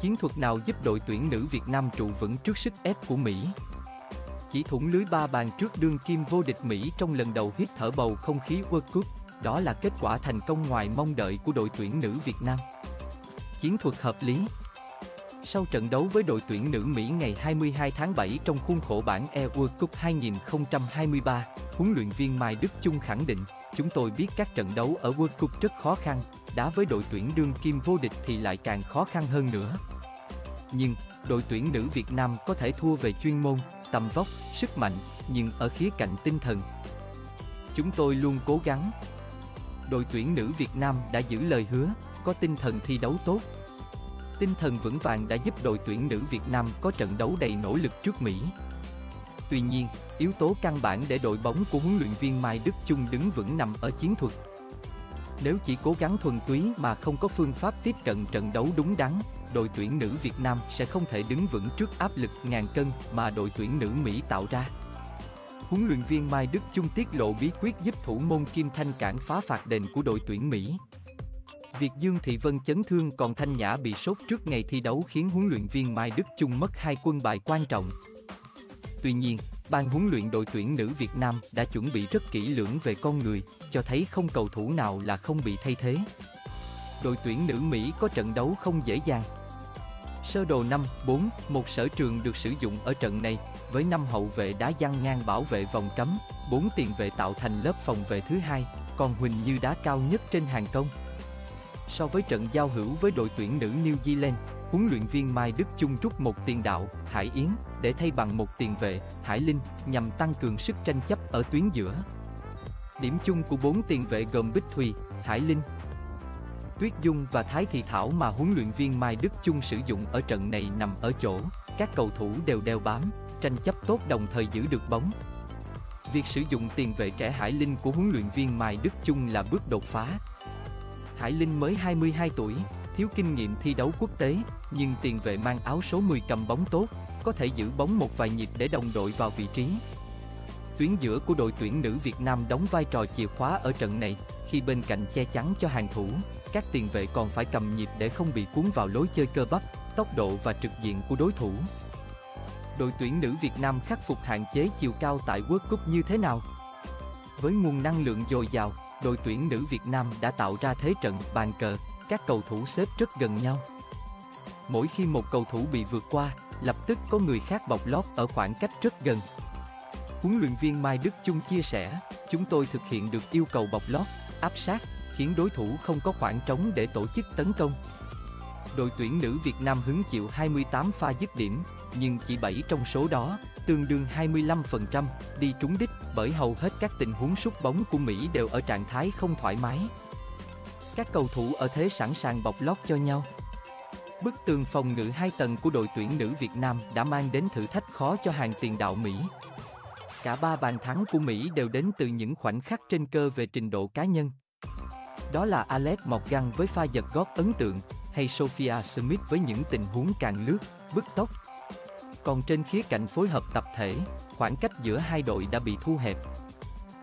Chiến thuật nào giúp đội tuyển nữ Việt Nam trụ vững trước sức ép của Mỹ? Chỉ thủng lưới ba bàn trước đương kim vô địch Mỹ trong lần đầu hít thở bầu không khí World Cup, đó là kết quả thành công ngoài mong đợi của đội tuyển nữ Việt Nam. Chiến thuật hợp lý Sau trận đấu với đội tuyển nữ Mỹ ngày 22 tháng 7 trong khuôn khổ bảng E World Cup 2023, huấn luyện viên Mai Đức Chung khẳng định, chúng tôi biết các trận đấu ở World Cup rất khó khăn, đá với đội tuyển đương kim vô địch thì lại càng khó khăn hơn nữa. Nhưng, đội tuyển nữ Việt Nam có thể thua về chuyên môn, tầm vóc, sức mạnh, nhưng ở khía cạnh tinh thần. Chúng tôi luôn cố gắng. Đội tuyển nữ Việt Nam đã giữ lời hứa, có tinh thần thi đấu tốt. Tinh thần vững vàng đã giúp đội tuyển nữ Việt Nam có trận đấu đầy nỗ lực trước Mỹ. Tuy nhiên, yếu tố căn bản để đội bóng của huấn luyện viên Mai Đức Chung đứng vững nằm ở chiến thuật. Nếu chỉ cố gắng thuần túy mà không có phương pháp tiếp cận trận đấu đúng đắn, đội tuyển nữ Việt Nam sẽ không thể đứng vững trước áp lực ngàn cân mà đội tuyển nữ Mỹ tạo ra. Huấn luyện viên Mai Đức Chung tiết lộ bí quyết giúp thủ môn Kim Thanh cản phá phạt đền của đội tuyển Mỹ. Việc Dương Thị Vân chấn thương còn Thanh Nhã bị sốt trước ngày thi đấu khiến huấn luyện viên Mai Đức Chung mất hai quân bài quan trọng. Tuy nhiên, ban huấn luyện đội tuyển nữ Việt Nam đã chuẩn bị rất kỹ lưỡng về con người, cho thấy không cầu thủ nào là không bị thay thế. Đội tuyển nữ Mỹ có trận đấu không dễ dàng. Sơ đồ 5, 4, một sở trường được sử dụng ở trận này, với 5 hậu vệ đá giăng ngang bảo vệ vòng cấm, 4 tiền vệ tạo thành lớp phòng vệ thứ hai, còn Huỳnh Như đá cao nhất trên hàng công. So với trận giao hữu với đội tuyển nữ New Zealand, huấn luyện viên Mai Đức Chung rút một tiền đạo, Hải Yến, để thay bằng một tiền vệ, Hải Linh, nhằm tăng cường sức tranh chấp ở tuyến giữa. Điểm chung của bốn tiền vệ gồm Bích Thùy, Hải Linh, Tuyết Dung và Thái Thị Thảo mà huấn luyện viên Mai Đức Chung sử dụng ở trận này nằm ở chỗ, các cầu thủ đều đeo bám, tranh chấp tốt đồng thời giữ được bóng. Việc sử dụng tiền vệ trẻ Hải Linh của huấn luyện viên Mai Đức Chung là bước đột phá. Hải Linh mới 22 tuổi, thiếu kinh nghiệm thi đấu quốc tế, nhưng tiền vệ mang áo số 10 cầm bóng tốt, có thể giữ bóng một vài nhịp để đồng đội vào vị trí. Tuyến giữa của đội tuyển nữ Việt Nam đóng vai trò chìa khóa ở trận này, khi bên cạnh che chắn cho hàng thủ, các tiền vệ còn phải cầm nhịp để không bị cuốn vào lối chơi cơ bắp, tốc độ và trực diện của đối thủ. Đội tuyển nữ Việt Nam khắc phục hạn chế chiều cao tại World Cup như thế nào? Với nguồn năng lượng dồi dào, đội tuyển nữ Việt Nam đã tạo ra thế trận bàn cờ, các cầu thủ xếp rất gần nhau. Mỗi khi một cầu thủ bị vượt qua, lập tức có người khác bọc lót ở khoảng cách rất gần. Huấn luyện viên Mai Đức Chung chia sẻ, chúng tôi thực hiện được yêu cầu bọc lót, áp sát, khiến đối thủ không có khoảng trống để tổ chức tấn công. Đội tuyển nữ Việt Nam hứng chịu 28 pha dứt điểm, nhưng chỉ 7 trong số đó, tương đương 25%, đi trúng đích bởi hầu hết các tình huống sút bóng của Mỹ đều ở trạng thái không thoải mái. Các cầu thủ ở thế sẵn sàng bọc lót cho nhau. Bức tường phòng ngự hai tầng của đội tuyển nữ Việt Nam đã mang đến thử thách khó cho hàng tiền đạo Mỹ. Cả ba bàn thắng của Mỹ đều đến từ những khoảnh khắc trên cơ về trình độ cá nhân. Đó là Alex Morgan với pha giật gót ấn tượng, hay Sophia Smith với những tình huống càng lướt, bứt tốc. Còn trên khía cạnh phối hợp tập thể, khoảng cách giữa hai đội đã bị thu hẹp.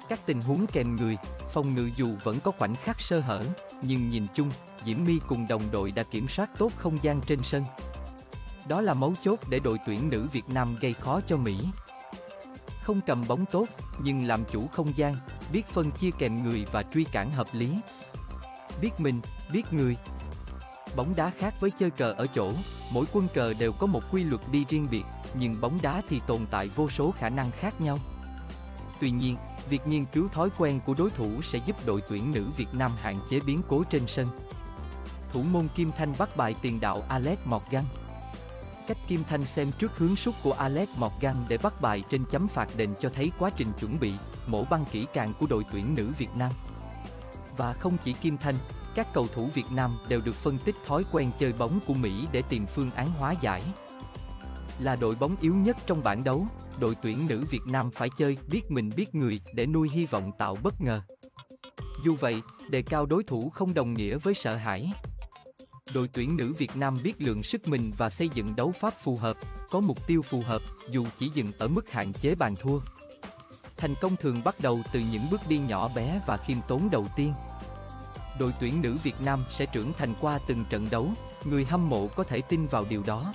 Các tình huống kèm người, phòng ngự dù vẫn có khoảnh khắc sơ hở, nhưng nhìn chung, Diễm My cùng đồng đội đã kiểm soát tốt không gian trên sân. Đó là mấu chốt để đội tuyển nữ Việt Nam gây khó cho Mỹ. Không cầm bóng tốt, nhưng làm chủ không gian, biết phân chia kèm người và truy cản hợp lý. Biết mình, biết người. Bóng đá khác với chơi cờ ở chỗ, mỗi quân cờ đều có một quy luật đi riêng biệt, nhưng bóng đá thì tồn tại vô số khả năng khác nhau. Tuy nhiên, việc nghiên cứu thói quen của đối thủ sẽ giúp đội tuyển nữ Việt Nam hạn chế biến cố trên sân. Thủ môn Kim Thanh bắt bài tiền đạo Alex Morgan. Cách Kim Thanh xem trước hướng sút của Alex Morgan để bắt bài trên chấm phạt đền cho thấy quá trình chuẩn bị, mổ băng kỹ càng của đội tuyển nữ Việt Nam. Và không chỉ Kim Thanh, các cầu thủ Việt Nam đều được phân tích thói quen chơi bóng của Mỹ để tìm phương án hóa giải. Là đội bóng yếu nhất trong bảng đấu, đội tuyển nữ Việt Nam phải chơi biết mình biết người để nuôi hy vọng tạo bất ngờ. Dù vậy, đề cao đối thủ không đồng nghĩa với sợ hãi. Đội tuyển nữ Việt Nam biết lượng sức mình và xây dựng đấu pháp phù hợp, có mục tiêu phù hợp, dù chỉ dừng ở mức hạn chế bàn thua. Thành công thường bắt đầu từ những bước đi nhỏ bé và khiêm tốn đầu tiên. đội tuyển nữ Việt Nam sẽ trưởng thành qua từng trận đấu, người hâm mộ có thể tin vào điều đó.